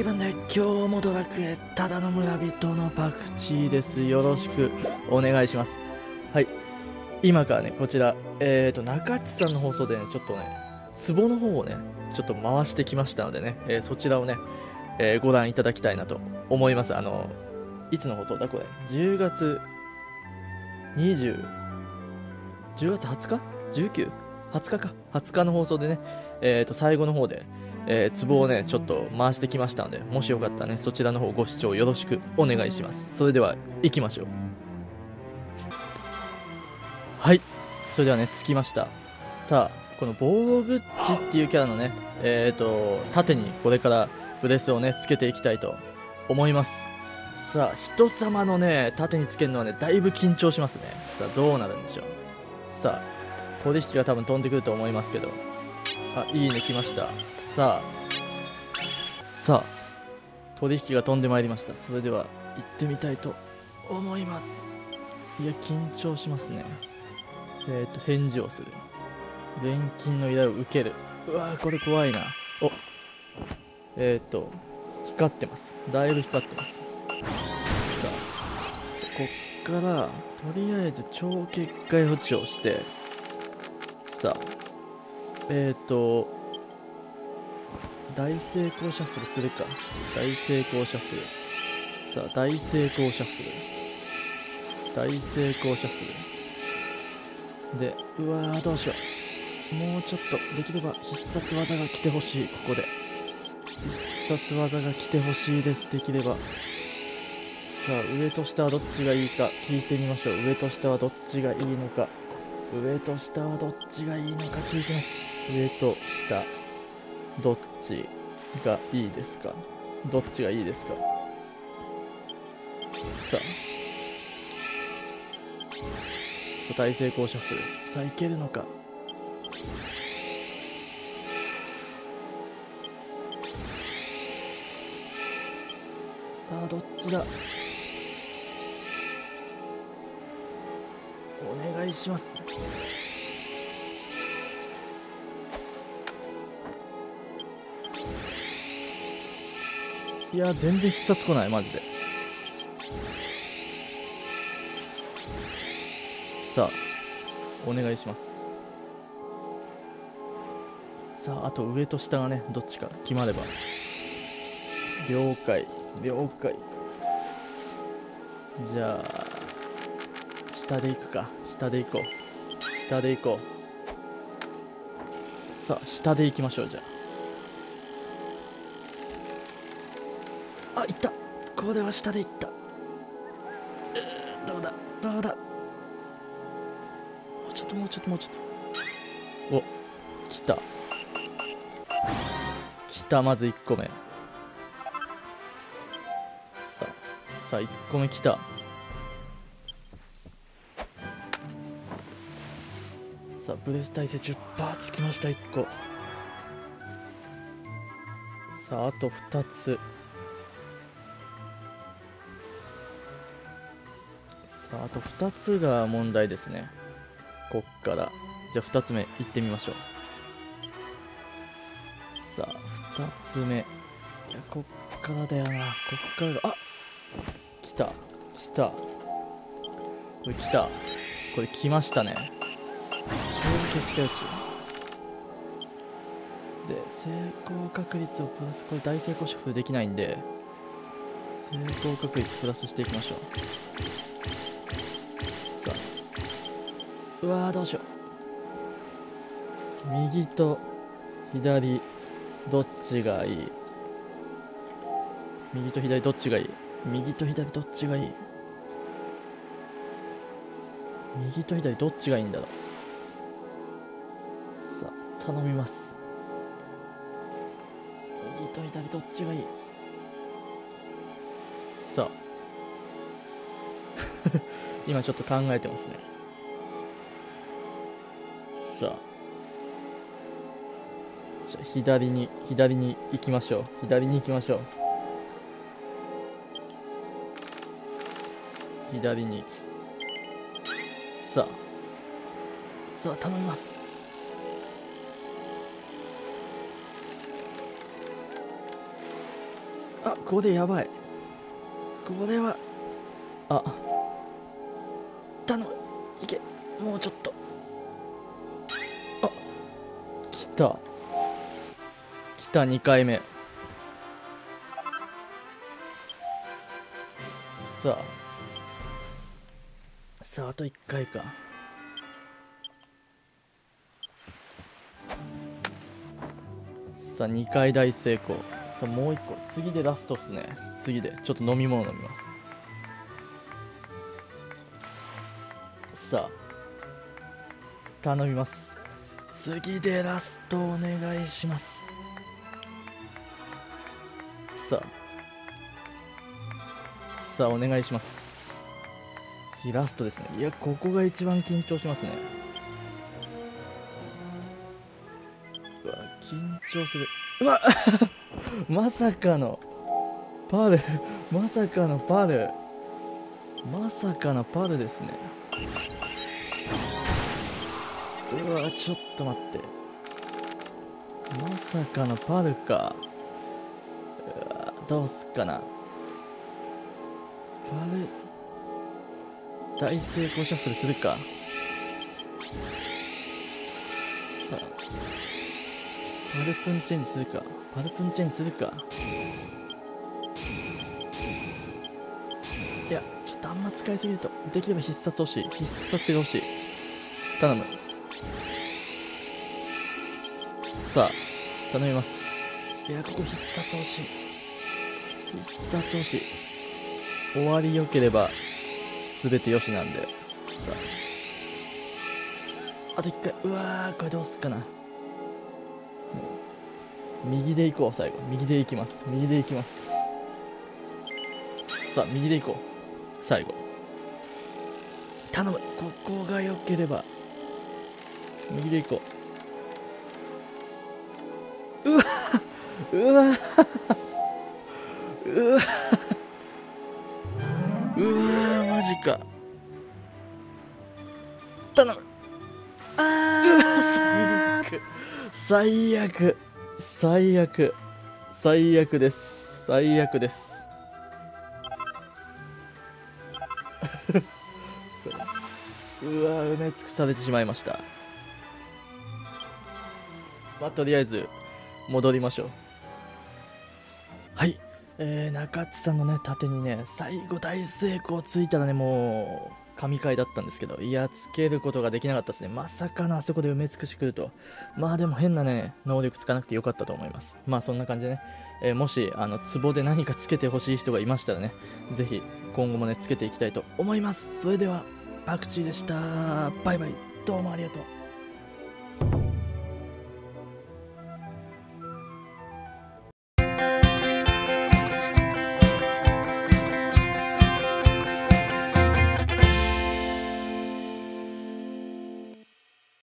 気分で今日もドラクエただの村人のパクチーですよろしくお願いします。はい。今からねこちらえっ、ー、と中地さんの放送でねちょっとね壺の方をねちょっと回してきましたのでね、えー、そちらをね、えー、ご覧いただきたいなと思います。あのいつの放送だこれ？10月20 10月20日 ?19? 20日か。20日の放送でねえっ、と最後の方でえー、壺をね、ちょっと回してきましたので、もしよかったらね、そちらの方ご視聴よろしくお願いします。それでは、行きましょう。はい。それではね、着きました。さあ、このボーグッチっていうキャラのね、えっ、ー、と、縦にこれからブレスをね、つけていきたいと思います。さあ、人様のね、縦につけるのはね、だいぶ緊張しますね。さあ、どうなるんでしょう。さあ、取引が多分飛んでくると思いますけど。あ、いいね、来ました。さあ。さあ。取引が飛んでまいりました。それでは行ってみたいと思います。いや緊張しますね。えっ、ー、と返事をする。錬金の依頼を受ける。うわこれ怖いな。お。えっ、ー、と光ってます。だいぶ光ってます。さあ。こっからとりあえず超結界補置をして。さあ。えっ、ー、と大成功シャッフルするか。大成功シャッフル。さあ大成功シャッフル。大成功シャッフル。でうわーどうしよう。もうちょっとできれば必殺技が来てほしいここで。必殺技が来てほしいですできれば。さあ上と下はどっちがいいか聞いてみましょう。上と下はどっちがいいのか。上と下はどっちがいいのか聞いてます。上と下。どっちがいいですか？どっちがいいですか？さあ。答え成功シャッフル。さあいけるのか？さあどっちだ？お願いします。いや全然必殺来ないマジで。さあお願いします。さああと上と下がねどっちか決まれば。了解了解。じゃあ下で行くか。下で行こう。下で行こう。さあ下で行きましょうじゃあ。あいった。これは下でいった。どうだどうだ。もうちょっともうちょっともうちょっと。お来た。来たまず1個目。さあさあ1個目来た。さあブレス耐性10%つきました1個。さああと2つ。あと2つが問題ですね。こっから。じゃあ2つ目いってみましょう。さあ2つ目。いやこっからだよな。こっからがあ来た。来た。これ来た。これ来ましたね。超結果打ちで成功確率をプラスこれ大成功シフトできないんで成功確率プラスしていきましょう。うわどうしよう右と左どっちがいい右と左どっちがいい右と左どっちがいい右と左どっちがいいんだろうさあ頼みます。右と左どっちがいい。さあ。今ちょっと考えてますね。あ左に左に行きましょう。左に行きましょう。左に。さあ。さあ頼みます。あここでやばい。これは。あ。頼む。いけ。もうちょっとた。来た2回目。さあ。さああと1回か。さあ2回大成功。さあもう1個。次でラストっすね。次で。ちょっと飲み物飲みます。さあ。頼みます。次でラストお願いします。さあ。さあお願いします。次ラストですね。いやここが一番緊張しますね。うわ緊張する。うわ まさかのパル。まさかのパル。まさかのパルですね。うわちょっと待って。まさかのパルかうわどうすっかな。パル大成功シャッフルするか。さあパルプンチェンジするか。パルプンチェンジするか。いやちょっとあんま使いすぎるとできれば必殺欲しい。必殺が欲しい。頼む。さあ頼みます。いやここ必殺欲しい。必殺欲しい。終わり良ければ全てよしなんで。さあ。あと1回うわーこれどうすっかな。右で行こう最後。右で行きます。右で行きます。さあ右で行こう最後。頼む。ここが良ければ。右で行こううわうわうわうわマジか。頼む。あー。最悪。最悪。最悪です。最悪です。うわ埋め尽くされてしまいました。まあとりあえず戻りましょう。はい。えー、中津さんのね盾にね最後大成功ついたらねもう神回だったんですけどいやつけることができなかったですね。まさかのあそこで埋め尽くしくると。まあでも変なね能力つかなくてよかったと思います。まあそんな感じでね、えー、もしあの壺で何かつけてほしい人がいましたらねぜひ今後もねつけていきたいと思います。それではパクチーでした。バイバイ。どうもありがとう。